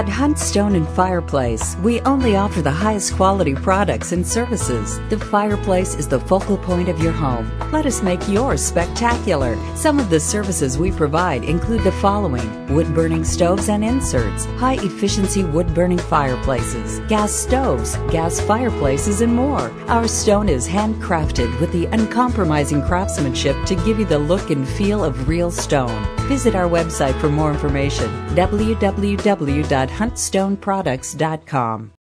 At Hunt Stone and Fireplace, we only offer the highest quality products and services. The fireplace is the focal point of your home. Let us make yours spectacular. Some of the services we provide include the following wood burning stoves and inserts, high efficiency wood burning fireplaces, gas stoves, gas fireplaces, and more. Our stone is handcrafted with the uncompromising craftsmanship to give you the look and feel of real stone. Visit our website for more information www.huntstoneproducts.com.